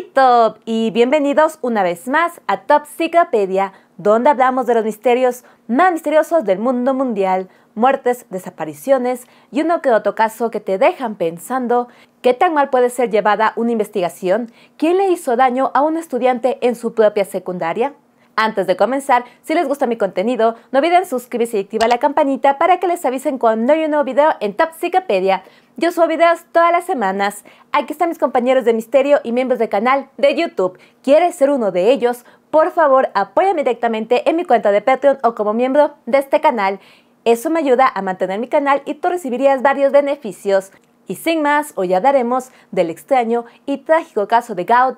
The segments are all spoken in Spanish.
¡Hey Top! Y bienvenidos una vez más a Top Psicopedia, donde hablamos de los misterios más misteriosos del mundo mundial, muertes, desapariciones y uno que otro caso que te dejan pensando qué tan mal puede ser llevada una investigación, quién le hizo daño a un estudiante en su propia secundaria. Antes de comenzar, si les gusta mi contenido, no olviden suscribirse y activar la campanita para que les avisen cuando hay un nuevo video en Top Psicopedia. Yo subo videos todas las semanas. Aquí están mis compañeros de misterio y miembros del canal de YouTube. ¿Quieres ser uno de ellos? Por favor, apóyame directamente en mi cuenta de Patreon o como miembro de este canal. Eso me ayuda a mantener mi canal y tú recibirías varios beneficios. Y sin más, hoy hablaremos del extraño y trágico caso de Gao.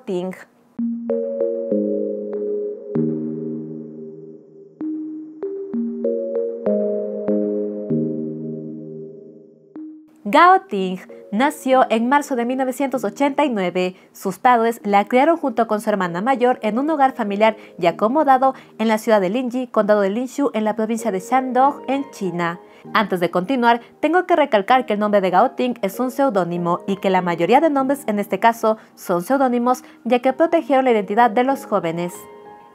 Gao Ting nació en marzo de 1989. Sus padres la criaron junto con su hermana mayor en un hogar familiar y acomodado en la ciudad de Linji, condado de Linshu, en la provincia de Shandong, en China. Antes de continuar, tengo que recalcar que el nombre de Gao Ting es un seudónimo y que la mayoría de nombres en este caso son seudónimos ya que protegieron la identidad de los jóvenes.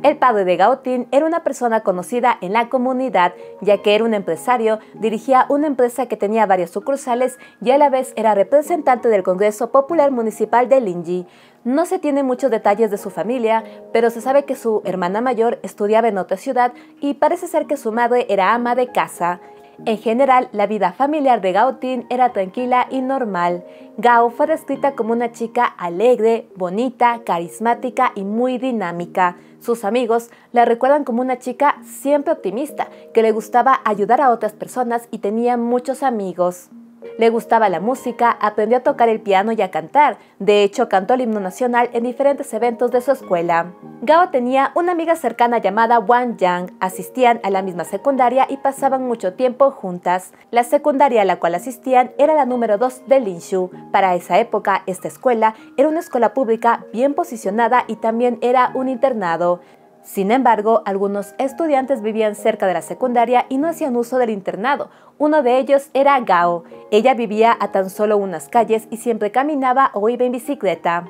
El padre de Gautin era una persona conocida en la comunidad, ya que era un empresario, dirigía una empresa que tenía varias sucursales y a la vez era representante del Congreso Popular Municipal de Linji. No se tienen muchos detalles de su familia, pero se sabe que su hermana mayor estudiaba en otra ciudad y parece ser que su madre era ama de casa. En general, la vida familiar de Gao Tin era tranquila y normal. Gao fue descrita como una chica alegre, bonita, carismática y muy dinámica. Sus amigos la recuerdan como una chica siempre optimista, que le gustaba ayudar a otras personas y tenía muchos amigos. Le gustaba la música, aprendió a tocar el piano y a cantar. De hecho, cantó el himno nacional en diferentes eventos de su escuela. Gao tenía una amiga cercana llamada Wang Yang. Asistían a la misma secundaria y pasaban mucho tiempo juntas. La secundaria a la cual asistían era la número 2 de Linshu. Para esa época, esta escuela era una escuela pública bien posicionada y también era un internado. Sin embargo, algunos estudiantes vivían cerca de la secundaria y no hacían uso del internado. Uno de ellos era Gao. Ella vivía a tan solo unas calles y siempre caminaba o iba en bicicleta.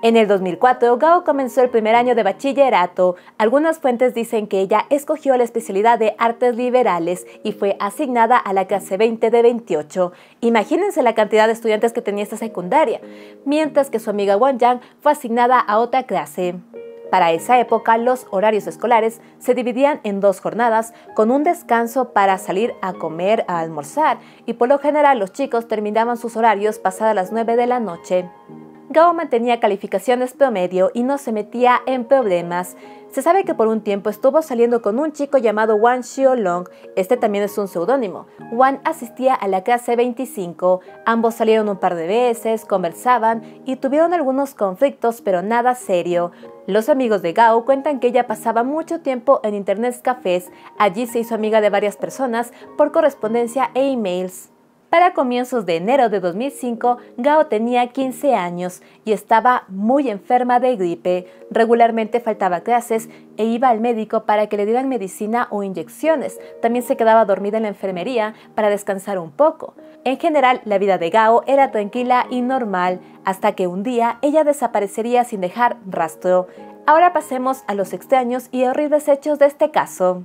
En el 2004, Gao comenzó el primer año de bachillerato. Algunas fuentes dicen que ella escogió la especialidad de artes liberales y fue asignada a la clase 20 de 28. Imagínense la cantidad de estudiantes que tenía esta secundaria, mientras que su amiga Wang Yang fue asignada a otra clase. Para esa época, los horarios escolares se dividían en dos jornadas, con un descanso para salir a comer, a almorzar, y por lo general los chicos terminaban sus horarios pasadas las 9 de la noche. Gao mantenía calificaciones promedio y no se metía en problemas. Se sabe que por un tiempo estuvo saliendo con un chico llamado Wang Xiaolong. Este también es un seudónimo. Wang asistía a la clase 25. Ambos salieron un par de veces, conversaban y tuvieron algunos conflictos, pero nada serio. Los amigos de Gao cuentan que ella pasaba mucho tiempo en internet cafés. Allí se hizo amiga de varias personas por correspondencia e emails. Para comienzos de enero de 2005, Gao tenía 15 años y estaba muy enferma de gripe. Regularmente faltaba clases e iba al médico para que le dieran medicina o inyecciones. También se quedaba dormida en la enfermería para descansar un poco. En general, la vida de Gao era tranquila y normal, hasta que un día ella desaparecería sin dejar rastro. Ahora pasemos a los extraños y horribles hechos de este caso.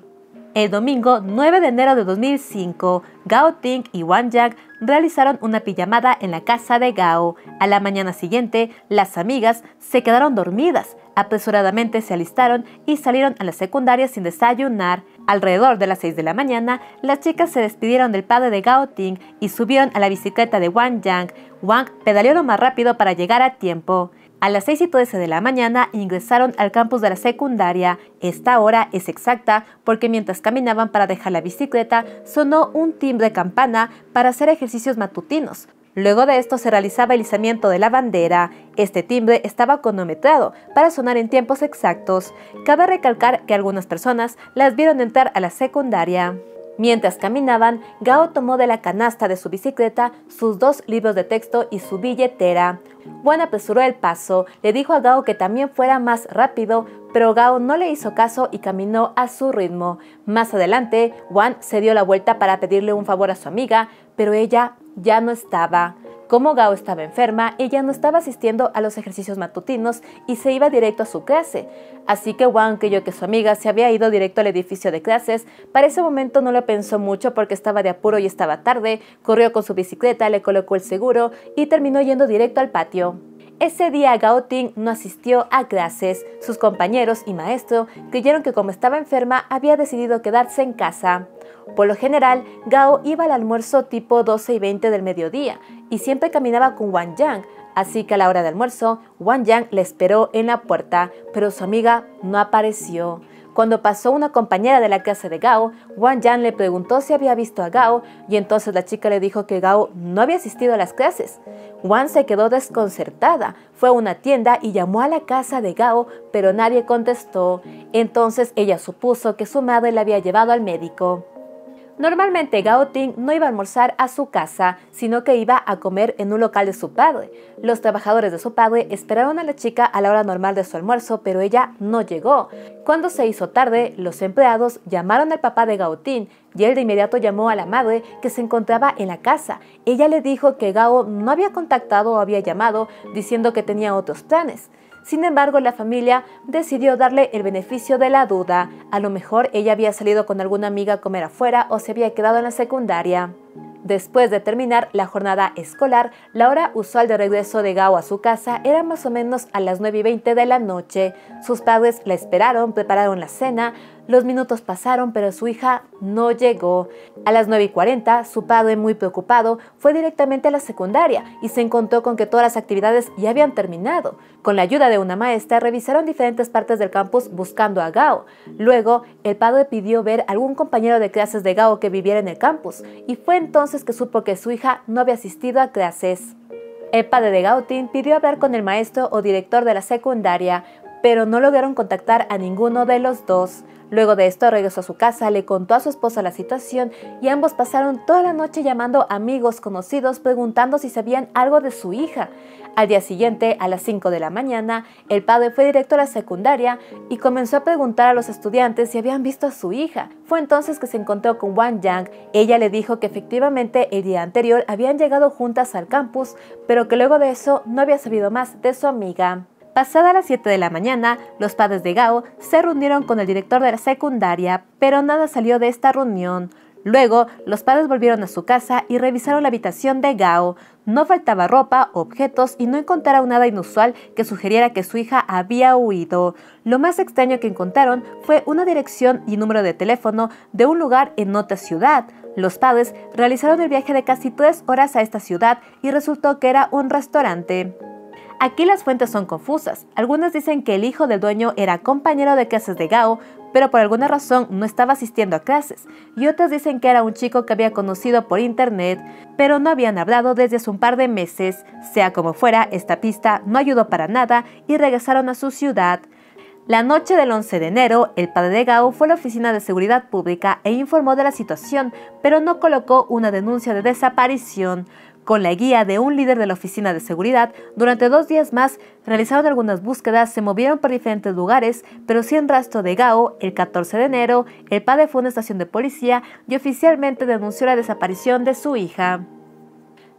El domingo 9 de enero de 2005, Gao Ting y Wang Yang realizaron una pijamada en la casa de Gao. A la mañana siguiente, las amigas se quedaron dormidas. Apresuradamente se alistaron y salieron a la secundaria sin desayunar. Alrededor de las 6 de la mañana, las chicas se despidieron del padre de Gao Ting y subieron a la bicicleta de Wang Yang. Wang pedaleó lo más rápido para llegar a tiempo. A las 6 y 13 de la mañana ingresaron al campus de la secundaria. Esta hora es exacta porque mientras caminaban para dejar la bicicleta sonó un timbre campana para hacer ejercicios matutinos. Luego de esto se realizaba el izamiento de la bandera. Este timbre estaba cronometrado para sonar en tiempos exactos. Cabe recalcar que algunas personas las vieron entrar a la secundaria. Mientras caminaban, Gao tomó de la canasta de su bicicleta sus dos libros de texto y su billetera. Juan apresuró el paso, le dijo a Gao que también fuera más rápido, pero Gao no le hizo caso y caminó a su ritmo. Más adelante, Juan se dio la vuelta para pedirle un favor a su amiga, pero ella ya no estaba. Como Gao estaba enferma, ella no estaba asistiendo a los ejercicios matutinos y se iba directo a su clase. Así que Wang creyó que su amiga se había ido directo al edificio de clases. Para ese momento no lo pensó mucho porque estaba de apuro y estaba tarde. Corrió con su bicicleta, le colocó el seguro y terminó yendo directo al patio. Ese día Gao Ting no asistió a clases. Sus compañeros y maestro creyeron que como estaba enferma había decidido quedarse en casa. Por lo general, Gao iba al almuerzo tipo 12 y 20 del mediodía y siempre caminaba con Wang Yang, así que a la hora de almuerzo, Wang Yang le esperó en la puerta, pero su amiga no apareció. Cuando pasó una compañera de la clase de Gao, Wang Yang le preguntó si había visto a Gao y entonces la chica le dijo que Gao no había asistido a las clases. Wang se quedó desconcertada, fue a una tienda y llamó a la casa de Gao, pero nadie contestó. Entonces ella supuso que su madre la había llevado al médico. Normalmente Gao no iba a almorzar a su casa, sino que iba a comer en un local de su padre. Los trabajadores de su padre esperaron a la chica a la hora normal de su almuerzo, pero ella no llegó. Cuando se hizo tarde, los empleados llamaron al papá de Gao y él de inmediato llamó a la madre que se encontraba en la casa. Ella le dijo que Gao no había contactado o había llamado diciendo que tenía otros planes. Sin embargo, la familia decidió darle el beneficio de la duda. A lo mejor ella había salido con alguna amiga a comer afuera o se había quedado en la secundaria. Después de terminar la jornada escolar, la hora usual de regreso de Gao a su casa era más o menos a las 9 y 20 de la noche. Sus padres la esperaron, prepararon la cena, los minutos pasaron, pero su hija no llegó. A las 9 y 40, su padre, muy preocupado, fue directamente a la secundaria y se encontró con que todas las actividades ya habían terminado. Con la ayuda de una maestra, revisaron diferentes partes del campus buscando a Gao. Luego, el padre pidió ver a algún compañero de clases de Gao que viviera en el campus, y fue entonces que supo que su hija no había asistido a clases. El padre de Gautin pidió hablar con el maestro o director de la secundaria, pero no lograron contactar a ninguno de los dos. Luego de esto regresó a su casa, le contó a su esposa la situación y ambos pasaron toda la noche llamando amigos conocidos preguntando si sabían algo de su hija. Al día siguiente, a las 5 de la mañana, el padre fue directo a la secundaria y comenzó a preguntar a los estudiantes si habían visto a su hija. Fue entonces que se encontró con Wang Yang. Ella le dijo que efectivamente el día anterior habían llegado juntas al campus, pero que luego de eso no había sabido más de su amiga. Pasada las 7 de la mañana, los padres de Gao se reunieron con el director de la secundaria, pero nada salió de esta reunión. Luego, los padres volvieron a su casa y revisaron la habitación de Gao. No faltaba ropa, objetos y no encontraron nada inusual que sugiriera que su hija había huido. Lo más extraño que encontraron fue una dirección y número de teléfono de un lugar en otra ciudad. Los padres realizaron el viaje de casi tres horas a esta ciudad y resultó que era un restaurante. Aquí las fuentes son confusas. Algunas dicen que el hijo del dueño era compañero de clases de Gao, pero por alguna razón no estaba asistiendo a clases, y otras dicen que era un chico que había conocido por internet, pero no habían hablado desde hace un par de meses. Sea como fuera, esta pista no ayudó para nada y regresaron a su ciudad. La noche del 11 de enero, el padre de Gao fue a la oficina de seguridad pública e informó de la situación, pero no colocó una denuncia de desaparición. Con la guía de un líder de la oficina de seguridad, durante dos días más realizaron algunas búsquedas, se movieron por diferentes lugares, pero sin rastro de Gao, el 14 de enero, el padre fue a una estación de policía y oficialmente denunció la desaparición de su hija.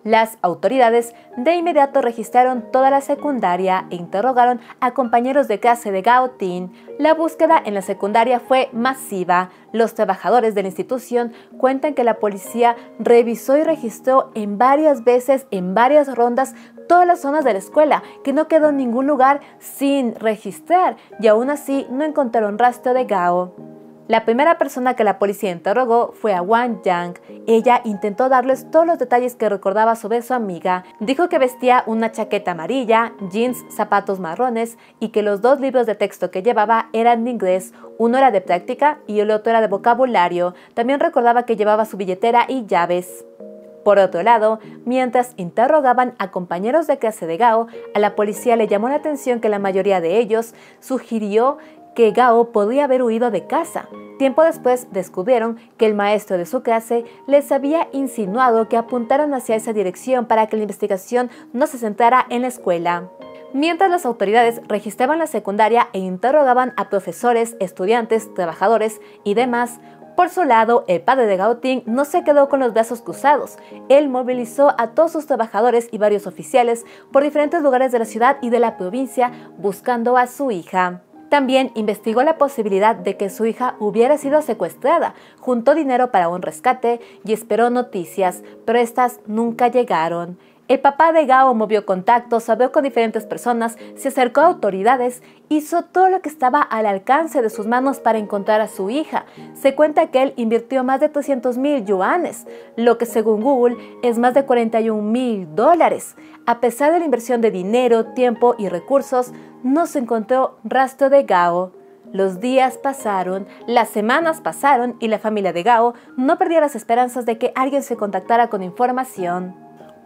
Las autoridades de inmediato registraron toda la secundaria e interrogaron a compañeros de clase de Tin. La búsqueda en la secundaria fue masiva. Los trabajadores de la institución cuentan que la policía revisó y registró en varias veces, en varias rondas, todas las zonas de la escuela, que no quedó ningún lugar sin registrar y aún así no encontraron rastro de Gao. La primera persona que la policía interrogó fue a Wang Yang. Ella intentó darles todos los detalles que recordaba sobre su amiga. Dijo que vestía una chaqueta amarilla, jeans, zapatos marrones y que los dos libros de texto que llevaba eran de inglés. Uno era de práctica y el otro era de vocabulario. También recordaba que llevaba su billetera y llaves. Por otro lado, mientras interrogaban a compañeros de clase de Gao, a la policía le llamó la atención que la mayoría de ellos sugirió que Gao podía haber huido de casa. Tiempo después descubrieron que el maestro de su clase les había insinuado que apuntaran hacia esa dirección para que la investigación no se centrara en la escuela. Mientras las autoridades registraban la secundaria e interrogaban a profesores, estudiantes, trabajadores y demás, Por su lado, el padre de Gautin no se quedó con los brazos cruzados. Él movilizó a todos sus trabajadores y varios oficiales por diferentes lugares de la ciudad y de la provincia buscando a su hija. También investigó la posibilidad de que su hija hubiera sido secuestrada, juntó dinero para un rescate y esperó noticias, pero estas nunca llegaron. El papá de Gao movió contactos, habló con diferentes personas, se acercó a autoridades, hizo todo lo que estaba al alcance de sus manos para encontrar a su hija. Se cuenta que él invirtió más de 300 mil yuanes, lo que según Google es más de 41 mil dólares. A pesar de la inversión de dinero, tiempo y recursos, no se encontró rastro de Gao. Los días pasaron, las semanas pasaron y la familia de Gao no perdía las esperanzas de que alguien se contactara con información.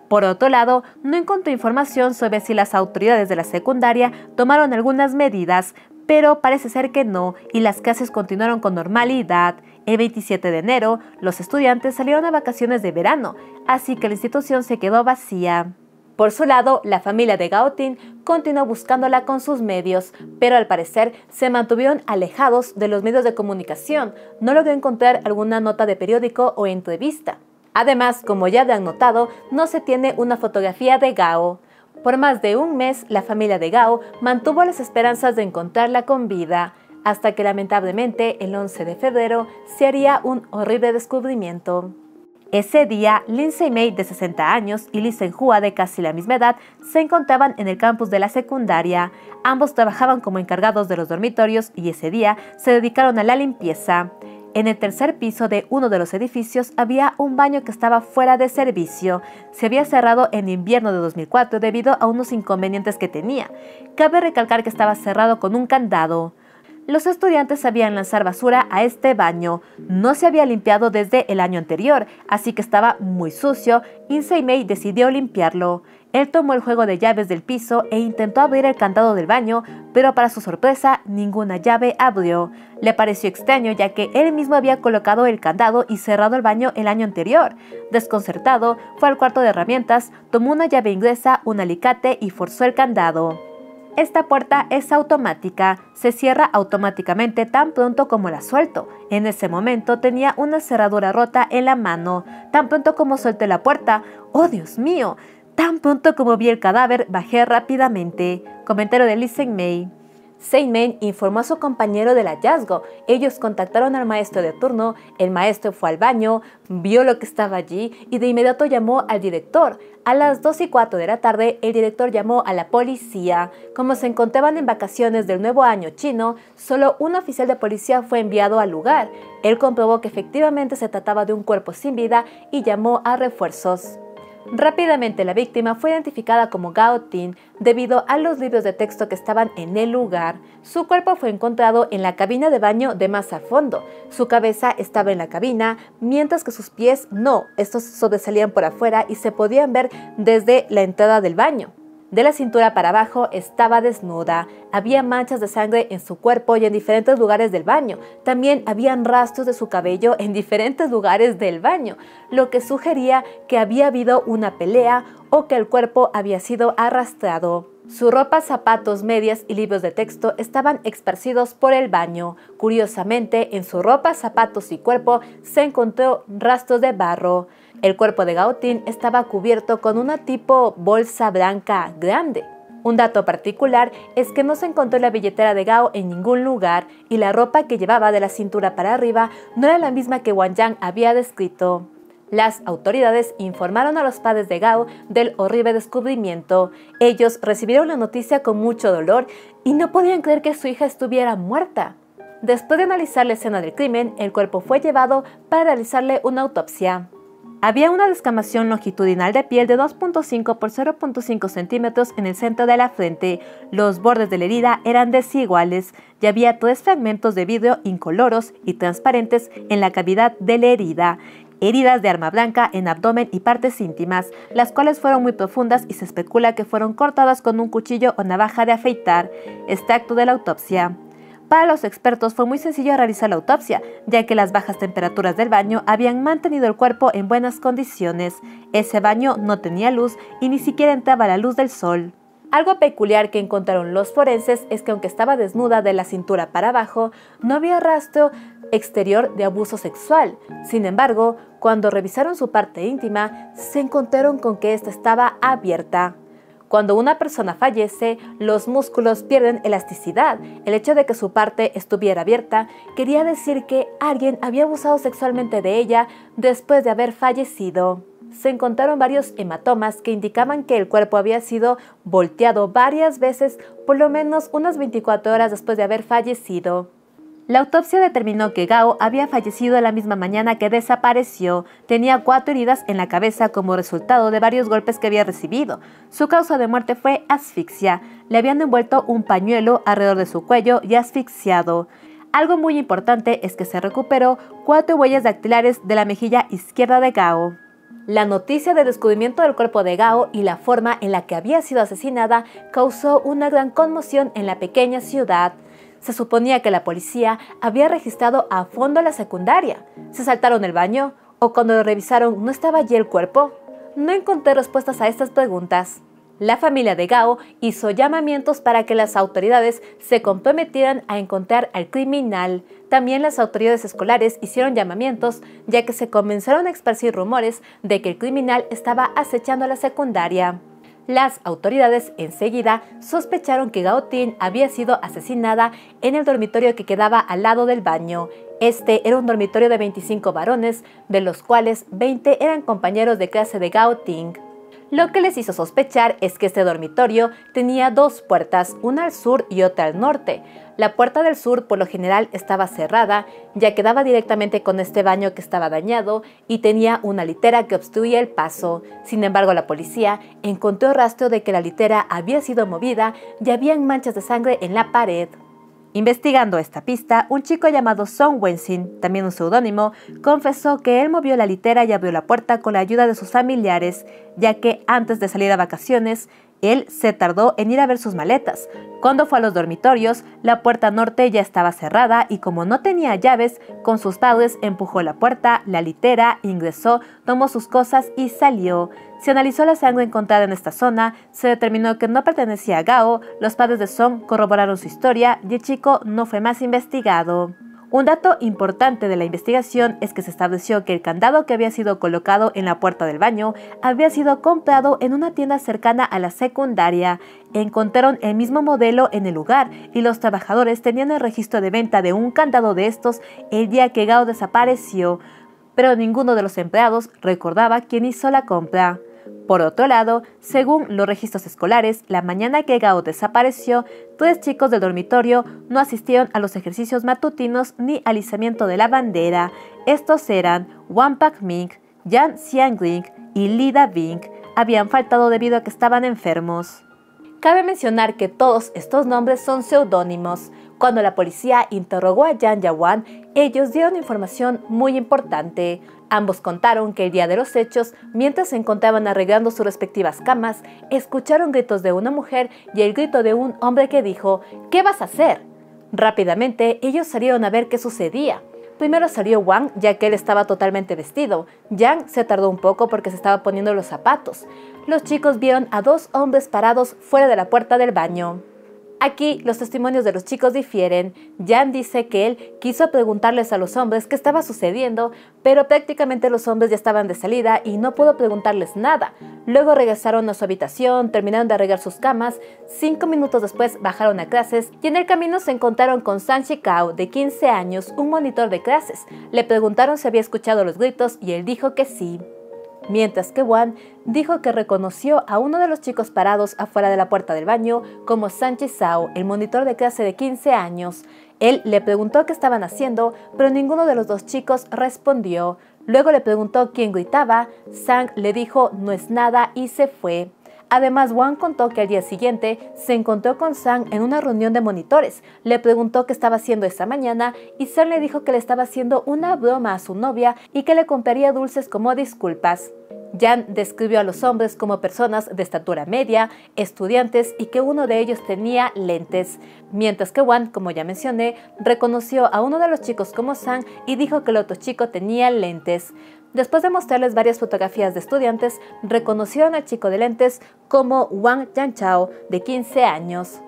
Por otro lado, no encontró información sobre si las autoridades de la secundaria tomaron algunas medidas, pero parece ser que no, y las clases continuaron con normalidad. El 27 de enero, los estudiantes salieron a vacaciones de verano, así que la institución se quedó vacía. Por su lado, la familia de Gautin continuó buscándola con sus medios, pero al parecer se mantuvieron alejados de los medios de comunicación. No logró encontrar alguna nota de periódico o entrevista. Además, como ya han notado, no se tiene una fotografía de Gao. Por más de un mes, la familia de Gao mantuvo las esperanzas de encontrarla con vida, hasta que lamentablemente el 11 de febrero se haría un horrible descubrimiento. Ese día, Lindsay May, de 60 años, y Lee Hua, de casi la misma edad, se encontraban en el campus de la secundaria. Ambos trabajaban como encargados de los dormitorios y ese día se dedicaron a la limpieza. En el tercer piso de uno de los edificios había un baño que estaba fuera de servicio. Se había cerrado en invierno de 2004 debido a unos inconvenientes que tenía. Cabe recalcar que estaba cerrado con un candado. Los estudiantes sabían lanzar basura a este baño. No se había limpiado desde el año anterior, así que estaba muy sucio. Insei Mei decidió limpiarlo. Él tomó el juego de llaves del piso e intentó abrir el candado del baño, pero para su sorpresa ninguna llave abrió. Le pareció extraño ya que él mismo había colocado el candado y cerrado el baño el año anterior. Desconcertado, fue al cuarto de herramientas, tomó una llave inglesa, un alicate y forzó el candado. Esta puerta es automática, se cierra automáticamente tan pronto como la suelto. En ese momento tenía una cerradura rota en la mano. Tan pronto como solté la puerta, ¡oh Dios mío! Tan pronto como vi el cadáver, bajé rápidamente. Comentario de Listen May. Seinman informó a su compañero del hallazgo. Ellos contactaron al maestro de turno, el maestro fue al baño, vio lo que estaba allí y de inmediato llamó al director. A las 2 y 4 de la tarde, el director llamó a la policía. Como se encontraban en vacaciones del nuevo año chino, solo un oficial de policía fue enviado al lugar. Él comprobó que efectivamente se trataba de un cuerpo sin vida y llamó a refuerzos. Rápidamente la víctima fue identificada como Gao Tin debido a los libros de texto que estaban en el lugar. Su cuerpo fue encontrado en la cabina de baño de más a fondo. Su cabeza estaba en la cabina, mientras que sus pies no. Estos sobresalían por afuera y se podían ver desde la entrada del baño. De la cintura para abajo estaba desnuda. Había manchas de sangre en su cuerpo y en diferentes lugares del baño. También habían rastros de su cabello en diferentes lugares del baño, lo que sugería que había habido una pelea o que el cuerpo había sido arrastrado. Su ropa, zapatos, medias y libros de texto estaban esparcidos por el baño. Curiosamente, en su ropa, zapatos y cuerpo se encontró rastros de barro. El cuerpo de Gautin estaba cubierto con una tipo bolsa blanca grande. Un dato particular es que no se encontró la billetera de Gao en ningún lugar y la ropa que llevaba de la cintura para arriba no era la misma que Wang Yang había descrito. Las autoridades informaron a los padres de Gao del horrible descubrimiento. Ellos recibieron la noticia con mucho dolor y no podían creer que su hija estuviera muerta. Después de analizar la escena del crimen, el cuerpo fue llevado para realizarle una autopsia. Había una descamación longitudinal de piel de 2.5 por 0.5 centímetros en el centro de la frente. Los bordes de la herida eran desiguales y había tres fragmentos de vidrio incoloros y transparentes en la cavidad de la herida. Heridas de arma blanca en abdomen y partes íntimas, las cuales fueron muy profundas y se especula que fueron cortadas con un cuchillo o navaja de afeitar. Extracto de la autopsia. Para los expertos fue muy sencillo realizar la autopsia, ya que las bajas temperaturas del baño habían mantenido el cuerpo en buenas condiciones. Ese baño no tenía luz y ni siquiera entraba la luz del sol. Algo peculiar que encontraron los forenses es que aunque estaba desnuda de la cintura para abajo, no había rastro exterior de abuso sexual. Sin embargo, cuando revisaron su parte íntima, se encontraron con que ésta estaba abierta. Cuando una persona fallece, los músculos pierden elasticidad. El hecho de que su parte estuviera abierta quería decir que alguien había abusado sexualmente de ella después de haber fallecido. Se encontraron varios hematomas que indicaban que el cuerpo había sido volteado varias veces por lo menos unas 24 horas después de haber fallecido. La autopsia determinó que Gao había fallecido la misma mañana que desapareció. Tenía cuatro heridas en la cabeza como resultado de varios golpes que había recibido. Su causa de muerte fue asfixia. Le habían envuelto un pañuelo alrededor de su cuello y asfixiado. Algo muy importante es que se recuperó cuatro huellas dactilares de la mejilla izquierda de Gao. La noticia del descubrimiento del cuerpo de Gao y la forma en la que había sido asesinada causó una gran conmoción en la pequeña ciudad. Se suponía que la policía había registrado a fondo la secundaria. ¿Se saltaron el baño? ¿O cuando lo revisaron no estaba allí el cuerpo? No encontré respuestas a estas preguntas. La familia de Gao hizo llamamientos para que las autoridades se comprometieran a encontrar al criminal. También las autoridades escolares hicieron llamamientos ya que se comenzaron a esparcir rumores de que el criminal estaba acechando a la secundaria. Las autoridades enseguida sospecharon que Gao Tin había sido asesinada en el dormitorio que quedaba al lado del baño. Este era un dormitorio de 25 varones, de los cuales 20 eran compañeros de clase de Gao Ting. Lo que les hizo sospechar es que este dormitorio tenía dos puertas, una al sur y otra al norte. La puerta del sur por lo general estaba cerrada, ya que daba directamente con este baño que estaba dañado y tenía una litera que obstruía el paso. Sin embargo, la policía encontró rastro de que la litera había sido movida y habían manchas de sangre en la pared. Investigando esta pista, un chico llamado Song Wenxin, también un seudónimo, confesó que él movió la litera y abrió la puerta con la ayuda de sus familiares, ya que antes de salir a vacaciones, él se tardó en ir a ver sus maletas. Cuando fue a los dormitorios, la puerta norte ya estaba cerrada y como no tenía llaves, con sus padres empujó la puerta, la litera, ingresó, tomó sus cosas y salió. Se analizó la sangre encontrada en esta zona, se determinó que no pertenecía a Gao, los padres de Song corroboraron su historia y el chico no fue más investigado. Un dato importante de la investigación es que se estableció que el candado que había sido colocado en la puerta del baño había sido comprado en una tienda cercana a la secundaria. Encontraron el mismo modelo en el lugar y los trabajadores tenían el registro de venta de un candado de estos el día que Gao desapareció, pero ninguno de los empleados recordaba quién hizo la compra. Por otro lado, según los registros escolares, la mañana que Gao desapareció, tres chicos del dormitorio no asistieron a los ejercicios matutinos ni al izamiento de la bandera. Estos eran Wang Pak-ming, Yan Xiangling y Li Da-bing. Habían faltado debido a que estaban enfermos. Cabe mencionar que todos estos nombres son seudónimos. Cuando la policía interrogó a Yan Yawan, ellos dieron información muy importante. Ambos contaron que el día de los hechos, mientras se encontraban arreglando sus respectivas camas, escucharon gritos de una mujer y el grito de un hombre que dijo, ¿qué vas a hacer? Rápidamente ellos salieron a ver qué sucedía. Primero salió Wang, ya que él estaba totalmente vestido. Yang se tardó un poco porque se estaba poniendo los zapatos. Los chicos vieron a dos hombres parados fuera de la puerta del baño. Aquí los testimonios de los chicos difieren. Jan dice que él quiso preguntarles a los hombres qué estaba sucediendo, pero prácticamente los hombres ya estaban de salida y no pudo preguntarles nada. Luego regresaron a su habitación, terminaron de arreglar sus camas, cinco minutos después bajaron a clases y en el camino se encontraron con San Shikao, de 15 años, un monitor de clases. Le preguntaron si había escuchado los gritos y él dijo que sí mientras que Wan dijo que reconoció a uno de los chicos parados afuera de la puerta del baño como Sánchez Sao, el monitor de clase de 15 años. Él le preguntó qué estaban haciendo, pero ninguno de los dos chicos respondió. Luego le preguntó quién gritaba, Sang le dijo no es nada y se fue. Además, Wang contó que al día siguiente se encontró con Sang en una reunión de monitores. Le preguntó qué estaba haciendo esa mañana y Sang le dijo que le estaba haciendo una broma a su novia y que le compraría dulces como disculpas. Jan describió a los hombres como personas de estatura media, estudiantes y que uno de ellos tenía lentes, mientras que Wan, como ya mencioné, reconoció a uno de los chicos como Sang y dijo que el otro chico tenía lentes. Después de mostrarles varias fotografías de estudiantes, reconocieron al chico de lentes como Wang Chao, de 15 años.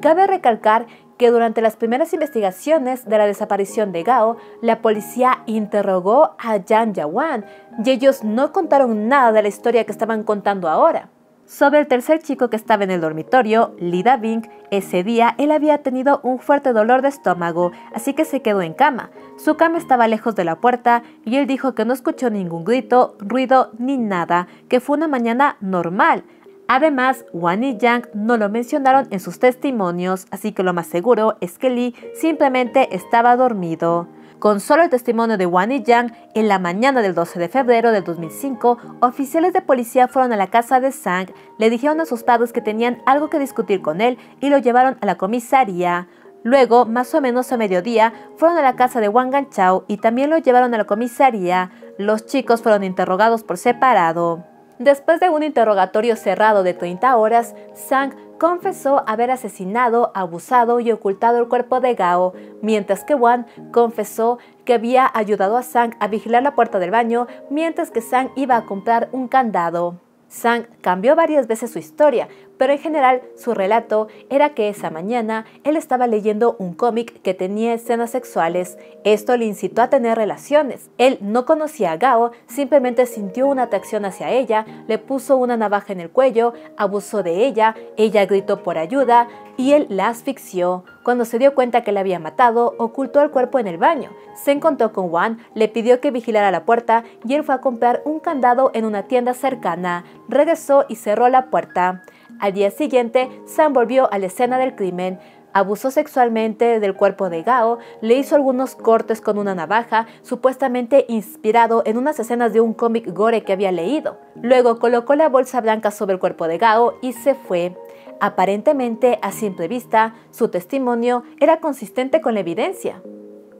Cabe recalcar que durante las primeras investigaciones de la desaparición de Gao, la policía interrogó a Yang Yawan y ellos no contaron nada de la historia que estaban contando ahora. Sobre el tercer chico que estaba en el dormitorio, Lee Bing, ese día él había tenido un fuerte dolor de estómago, así que se quedó en cama. Su cama estaba lejos de la puerta y él dijo que no escuchó ningún grito, ruido ni nada, que fue una mañana normal. Además, Wan y Yang no lo mencionaron en sus testimonios, así que lo más seguro es que Lee simplemente estaba dormido. Con solo el testimonio de Wan y Yang, en la mañana del 12 de febrero del 2005, oficiales de policía fueron a la casa de Sang, le dijeron a sus padres que tenían algo que discutir con él y lo llevaron a la comisaría. Luego, más o menos a mediodía, fueron a la casa de Wang Ganchao y también lo llevaron a la comisaría. Los chicos fueron interrogados por separado. Después de un interrogatorio cerrado de 30 horas, Sang confesó haber asesinado, abusado y ocultado el cuerpo de Gao, mientras que Wan confesó que había ayudado a Sang a vigilar la puerta del baño mientras que Sang iba a comprar un candado. Sang cambió varias veces su historia, pero en general su relato era que esa mañana él estaba leyendo un cómic que tenía escenas sexuales. Esto le incitó a tener relaciones. Él no conocía a Gao, simplemente sintió una atracción hacia ella, le puso una navaja en el cuello, abusó de ella, ella gritó por ayuda y él la asfixió. Cuando se dio cuenta que la había matado, ocultó el cuerpo en el baño. Se encontró con Juan, le pidió que vigilara la puerta y él fue a comprar un candado en una tienda cercana. Regresó y cerró la puerta. Al día siguiente, Sam volvió a la escena del crimen. Abusó sexualmente del cuerpo de Gao, le hizo algunos cortes con una navaja, supuestamente inspirado en unas escenas de un cómic gore que había leído. Luego colocó la bolsa blanca sobre el cuerpo de Gao y se fue. Aparentemente, a simple vista, su testimonio era consistente con la evidencia.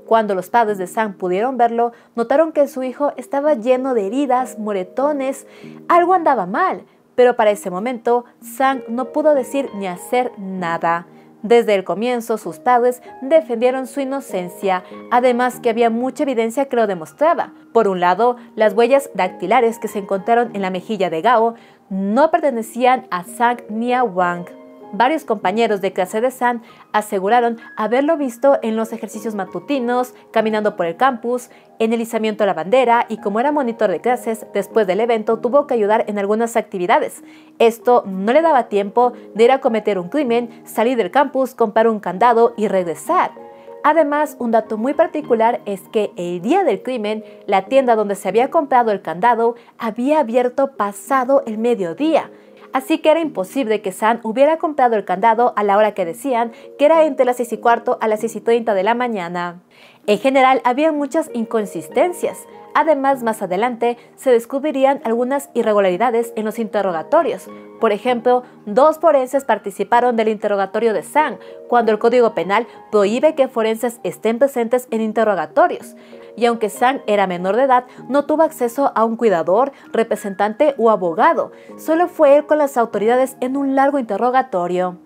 Cuando los padres de Sam pudieron verlo, notaron que su hijo estaba lleno de heridas, moretones, algo andaba mal, pero para ese momento Sam no pudo decir ni hacer nada. Desde el comienzo, sus padres defendieron su inocencia, además que había mucha evidencia que lo demostraba. Por un lado, las huellas dactilares que se encontraron en la mejilla de Gao no pertenecían a Sang ni a Wang. Varios compañeros de clase de San aseguraron haberlo visto en los ejercicios matutinos, caminando por el campus, en el izamiento de la bandera y como era monitor de clases, después del evento tuvo que ayudar en algunas actividades. Esto no le daba tiempo de ir a cometer un crimen, salir del campus, comprar un candado y regresar. Además, un dato muy particular es que el día del crimen, la tienda donde se había comprado el candado había abierto pasado el mediodía así que era imposible que San hubiera comprado el candado a la hora que decían, que era entre las 6 y cuarto a las 6 y 30 de la mañana. En general, había muchas inconsistencias. Además, más adelante se descubrirían algunas irregularidades en los interrogatorios. Por ejemplo, dos forenses participaron del interrogatorio de Sang, cuando el Código Penal prohíbe que forenses estén presentes en interrogatorios. Y aunque Sang era menor de edad, no tuvo acceso a un cuidador, representante o abogado. Solo fue él con las autoridades en un largo interrogatorio.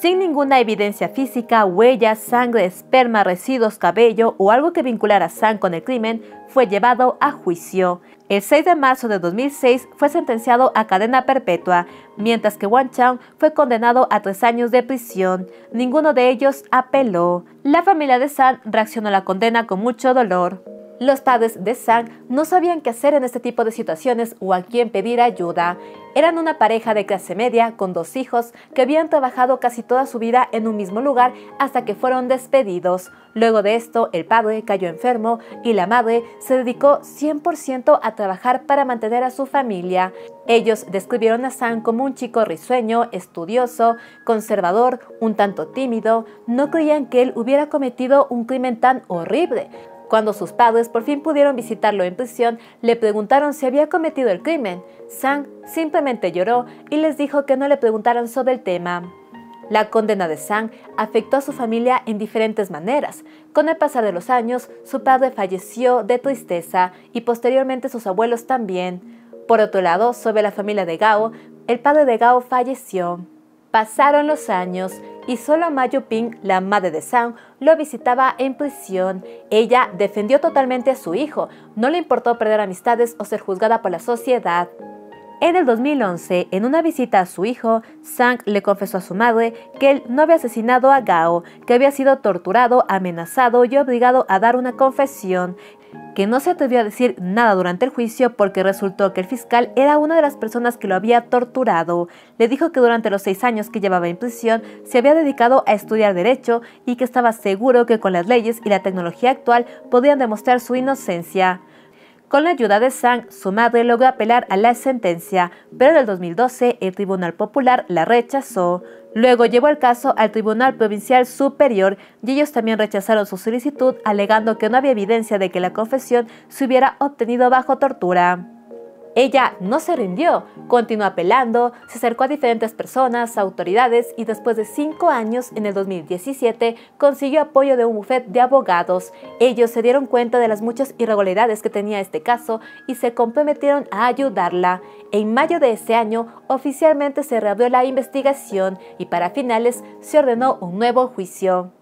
Sin ninguna evidencia física, huellas, sangre, esperma, residuos, cabello o algo que vinculara a Sang con el crimen, fue llevado a juicio. El 6 de marzo de 2006 fue sentenciado a cadena perpetua, mientras que Wang Chang fue condenado a tres años de prisión. Ninguno de ellos apeló. La familia de Sang reaccionó a la condena con mucho dolor. Los padres de Sang no sabían qué hacer en este tipo de situaciones o a quién pedir ayuda. Eran una pareja de clase media con dos hijos que habían trabajado casi toda su vida en un mismo lugar hasta que fueron despedidos. Luego de esto, el padre cayó enfermo y la madre se dedicó 100% a trabajar para mantener a su familia. Ellos describieron a Sang como un chico risueño, estudioso, conservador, un tanto tímido. No creían que él hubiera cometido un crimen tan horrible. Cuando sus padres por fin pudieron visitarlo en prisión, le preguntaron si había cometido el crimen. Sang simplemente lloró y les dijo que no le preguntaran sobre el tema. La condena de Sang afectó a su familia en diferentes maneras. Con el pasar de los años, su padre falleció de tristeza y posteriormente sus abuelos también. Por otro lado, sobre la familia de Gao, el padre de Gao falleció. Pasaron los años y solo Ma Ping, la madre de Sang, lo visitaba en prisión. Ella defendió totalmente a su hijo, no le importó perder amistades o ser juzgada por la sociedad. En el 2011, en una visita a su hijo, Sang le confesó a su madre que él no había asesinado a Gao, que había sido torturado, amenazado y obligado a dar una confesión, que no se atrevió a decir nada durante el juicio porque resultó que el fiscal era una de las personas que lo había torturado. Le dijo que durante los seis años que llevaba en prisión se había dedicado a estudiar derecho y que estaba seguro que con las leyes y la tecnología actual podían demostrar su inocencia. Con la ayuda de Sang, su madre logró apelar a la sentencia, pero en el 2012 el Tribunal Popular la rechazó. Luego llevó el caso al Tribunal Provincial Superior y ellos también rechazaron su solicitud alegando que no había evidencia de que la confesión se hubiera obtenido bajo tortura. Ella no se rindió, continuó apelando, se acercó a diferentes personas, autoridades y después de cinco años, en el 2017, consiguió apoyo de un bufete de abogados. Ellos se dieron cuenta de las muchas irregularidades que tenía este caso y se comprometieron a ayudarla. En mayo de ese año, oficialmente se reabrió la investigación y para finales se ordenó un nuevo juicio.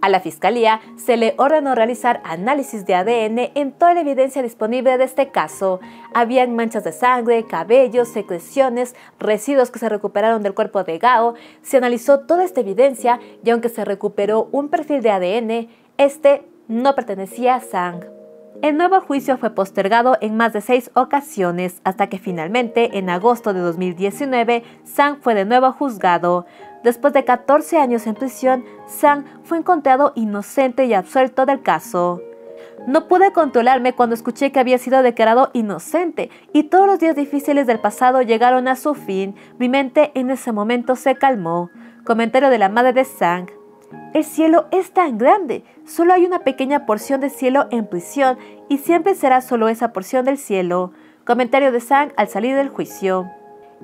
A la Fiscalía se le ordenó realizar análisis de ADN en toda la evidencia disponible de este caso. Habían manchas de sangre, cabellos, secreciones, residuos que se recuperaron del cuerpo de Gao. Se analizó toda esta evidencia y aunque se recuperó un perfil de ADN, este no pertenecía a Sang. El nuevo juicio fue postergado en más de seis ocasiones hasta que finalmente, en agosto de 2019, Sang fue de nuevo juzgado. Después de 14 años en prisión, Sang fue encontrado inocente y absuelto del caso. No pude controlarme cuando escuché que había sido declarado inocente y todos los días difíciles del pasado llegaron a su fin. Mi mente en ese momento se calmó. Comentario de la madre de Sang. El cielo es tan grande, solo hay una pequeña porción de cielo en prisión y siempre será solo esa porción del cielo. Comentario de Sang al salir del juicio.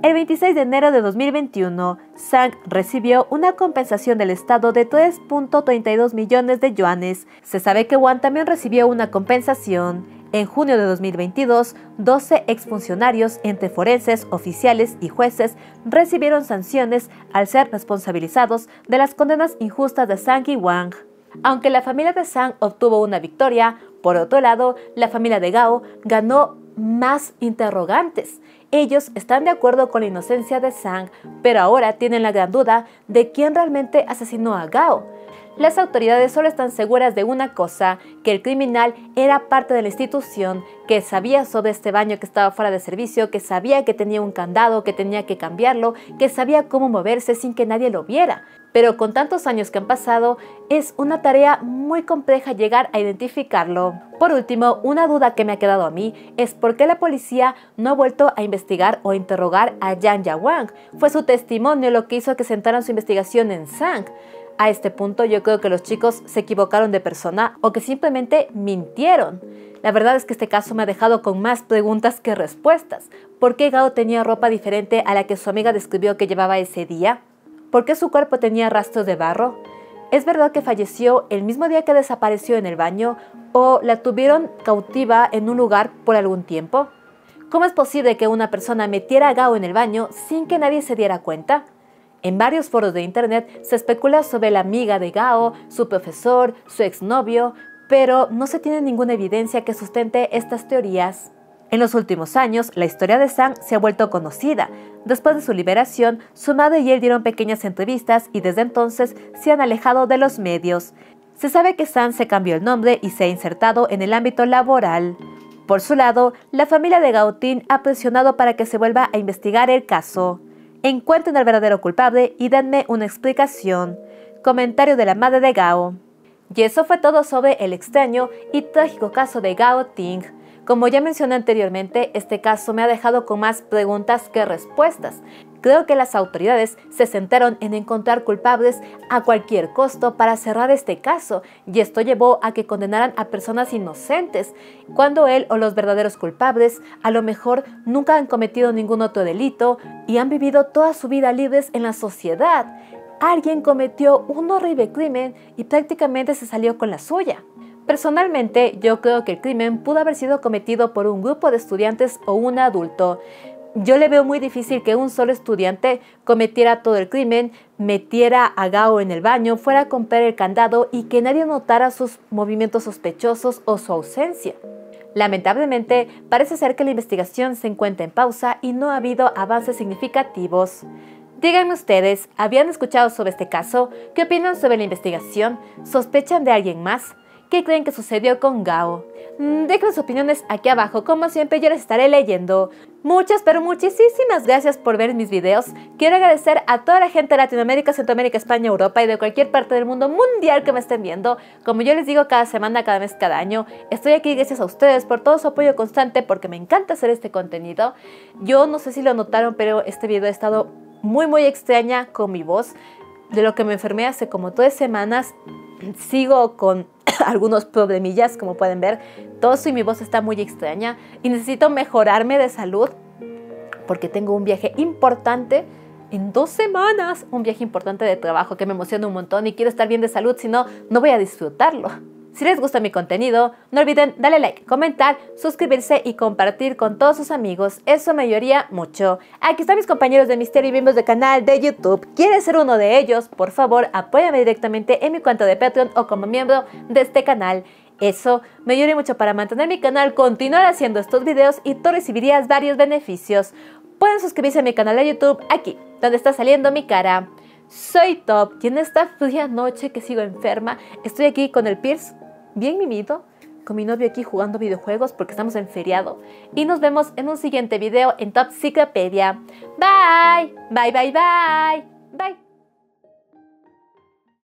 El 26 de enero de 2021, Sang recibió una compensación del Estado de 3.32 millones de yuanes. Se sabe que Wan también recibió una compensación. En junio de 2022, 12 exfuncionarios, entre forenses, oficiales y jueces, recibieron sanciones al ser responsabilizados de las condenas injustas de Sang y Wang. Aunque la familia de Sang obtuvo una victoria, por otro lado, la familia de Gao ganó más interrogantes. Ellos están de acuerdo con la inocencia de Sang, pero ahora tienen la gran duda de quién realmente asesinó a Gao. Las autoridades solo están seguras de una cosa, que el criminal era parte de la institución, que sabía sobre este baño que estaba fuera de servicio, que sabía que tenía un candado, que tenía que cambiarlo, que sabía cómo moverse sin que nadie lo viera. Pero con tantos años que han pasado, es una tarea muy compleja llegar a identificarlo. Por último, una duda que me ha quedado a mí es por qué la policía no ha vuelto a investigar o interrogar a Yang Yawang. Fue su testimonio lo que hizo que sentaran su investigación en Sang. A este punto yo creo que los chicos se equivocaron de persona o que simplemente mintieron. La verdad es que este caso me ha dejado con más preguntas que respuestas. ¿Por qué Gao tenía ropa diferente a la que su amiga describió que llevaba ese día? ¿Por qué su cuerpo tenía rastros de barro? ¿Es verdad que falleció el mismo día que desapareció en el baño o la tuvieron cautiva en un lugar por algún tiempo? ¿Cómo es posible que una persona metiera a Gao en el baño sin que nadie se diera cuenta? En varios foros de internet se especula sobre la amiga de Gao, su profesor, su exnovio, pero no se tiene ninguna evidencia que sustente estas teorías. En los últimos años, la historia de Sang se ha vuelto conocida. Después de su liberación, su madre y él dieron pequeñas entrevistas y desde entonces se han alejado de los medios. Se sabe que Sang se cambió el nombre y se ha insertado en el ámbito laboral. Por su lado, la familia de Gautin ha presionado para que se vuelva a investigar el caso. Encuentren al verdadero culpable y denme una explicación. Comentario de la madre de Gao. Y eso fue todo sobre el extraño y trágico caso de Gao Ting. Como ya mencioné anteriormente, este caso me ha dejado con más preguntas que respuestas. Creo que las autoridades se sentaron en encontrar culpables a cualquier costo para cerrar este caso y esto llevó a que condenaran a personas inocentes, cuando él o los verdaderos culpables a lo mejor nunca han cometido ningún otro delito y han vivido toda su vida libres en la sociedad. Alguien cometió un horrible crimen y prácticamente se salió con la suya. Personalmente, yo creo que el crimen pudo haber sido cometido por un grupo de estudiantes o un adulto, yo le veo muy difícil que un solo estudiante cometiera todo el crimen, metiera a Gao en el baño, fuera a comprar el candado y que nadie notara sus movimientos sospechosos o su ausencia. Lamentablemente, parece ser que la investigación se encuentra en pausa y no ha habido avances significativos. Díganme ustedes, ¿habían escuchado sobre este caso? ¿Qué opinan sobre la investigación? ¿Sospechan de alguien más? ¿Qué creen que sucedió con Gao? Mm, dejen sus opiniones aquí abajo, como siempre yo les estaré leyendo. Muchas, pero muchísimas gracias por ver mis videos. Quiero agradecer a toda la gente de Latinoamérica, Centroamérica, España, Europa y de cualquier parte del mundo mundial que me estén viendo. Como yo les digo cada semana, cada mes, cada año, estoy aquí gracias a ustedes por todo su apoyo constante porque me encanta hacer este contenido. Yo no sé si lo notaron, pero este video ha estado muy muy extraña con mi voz. De lo que me enfermé hace como tres semanas, sigo con algunos problemillas, como pueden ver. Todo y mi voz está muy extraña y necesito mejorarme de salud porque tengo un viaje importante en dos semanas. Un viaje importante de trabajo que me emociona un montón y quiero estar bien de salud, si no, no voy a disfrutarlo. Si les gusta mi contenido, no olviden darle like, comentar, suscribirse y compartir con todos sus amigos. Eso me ayudaría mucho. Aquí están mis compañeros de Misterio y miembros del canal de YouTube. ¿Quieres ser uno de ellos? Por favor, apóyame directamente en mi cuenta de Patreon o como miembro de este canal. Eso me ayudaría mucho para mantener mi canal, continuar haciendo estos videos y tú recibirías varios beneficios. Pueden suscribirse a mi canal de YouTube aquí, donde está saliendo mi cara. Soy Top y en esta fría noche que sigo enferma, estoy aquí con el Pierce bien mimido, con mi novio aquí jugando videojuegos porque estamos en feriado. Y nos vemos en un siguiente video en Top Ciclopedia. Bye, bye, bye, bye, bye.